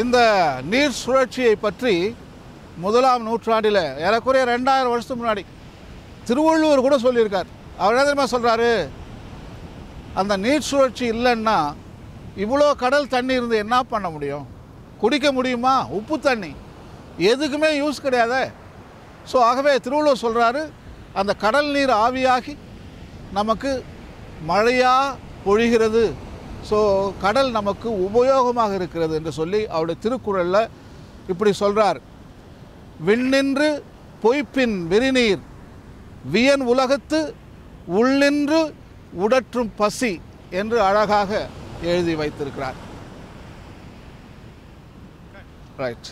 இந்த நீர் சுழற்சியை பற்றி முதலாம் நூற்றாண்டில் ஏறக்குறைய ரெண்டாயிரம் வருஷத்துக்கு முன்னாடி திருவள்ளுவர் கூட சொல்லியிருக்கார். அவர் என்ன தெரியுமா சொல்கிறாரு அந்த நீர் சுழற்சி இல்லைன்னா இவ்வளோ கடல் தண்ணி இருந்து என்ன பண்ண முடியும்? குடிக்க முடியுமா? உப்பு தண்ணி. எதுக்குமே யூஸ் கிடையாதே. ஸோ ஆகவே திருவள்ளுவர் சொல்கிறாரு அந்த கடல் நீர் ஆவியாகி நமக்கு மழையாக பொழிகிறது. ஸோ கடல் நமக்கு உபயோகமாக இருக்கிறது என்று சொல்லி அவருடைய திருக்குறளில் இப்படி சொல்கிறார் விண்ணின்று பொய்ப்பின் வெறிநீர் வியன் உலகத்து உள்ளின்று உடற்றும் பசி என்று அழகாக எழுதி வைத்திருக்கிறார். ரைட்